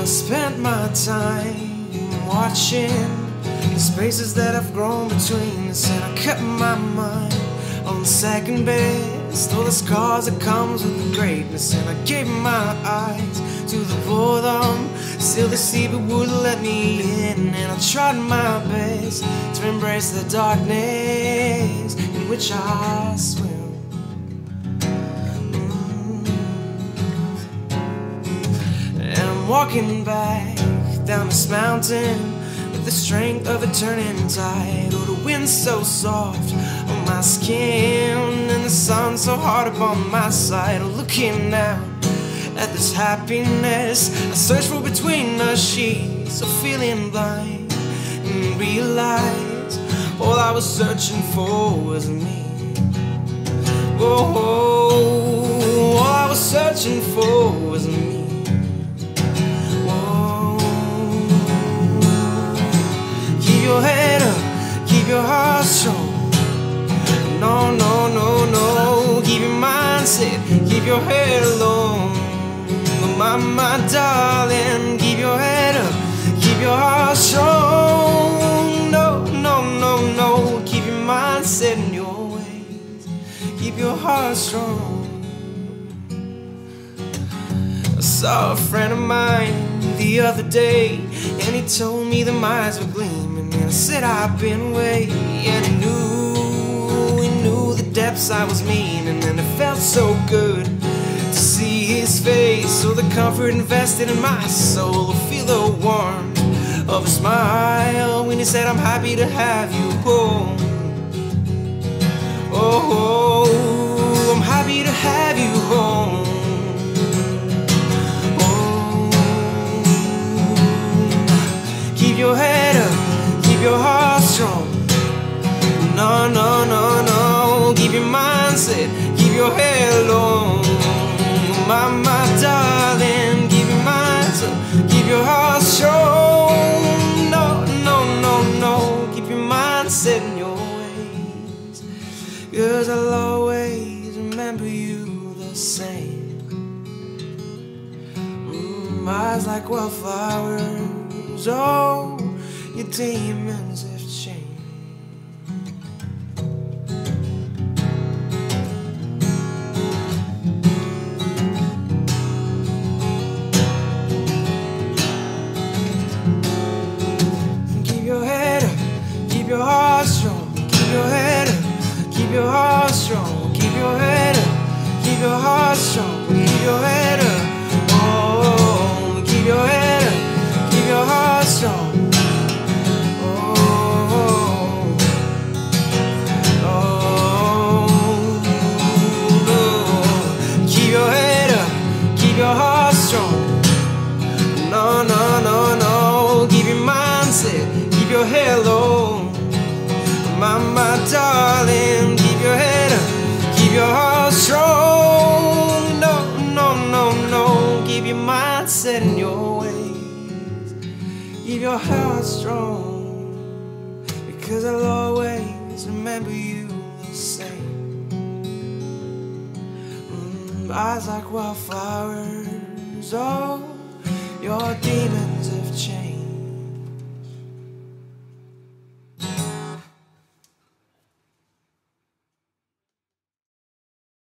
I spent my time watching the spaces that have grown between us, and I kept my mind on second best. All the scars that comes with the greatness, and I gave my eyes to the boredom. Still, the secret wouldn't let me in, and I tried my best to embrace the darkness in which I swim. Walking back down this mountain with the strength of a turning tide. Oh, the wind's so soft on my skin, and the sun so hard upon my side. Oh, looking now at this happiness, I search for between the sheets, of feeling blind and realize all I was searching for was me. Oh, all I was searching for was me. Your head alone. My, my darling, keep your head up, keep your heart strong. No, no, no, no. Keep your mind set in your ways, keep your heart strong. I saw a friend of mine the other day, and he told me the eyes were gleaming. And I said, I've been waiting, and he knew, he knew the depths I was meaning, and it felt so good comfort invested in my soul, feel the warmth of a smile when he said, I'm happy to have you home. Oh, I'm happy to have you home. Oh, keep your head up, keep your heart strong. No, no, no, no. Keep your mind set, keep your head low. My, my darling, set in your ways. Cause I'll always remember you the same. Mm, eyes like wildflowers. Oh, your demons keep your heart strong. Keep your head up, keep your heart strong. Keep your head up, oh, keep your head up, keep your heart strong. Oh. No, no, no, no. Keep your mind set, keep your head low. My, my darling, Keep your heart strong. Because I'll always remember you the same. Mm, eyes like wildflowers. Oh, your demons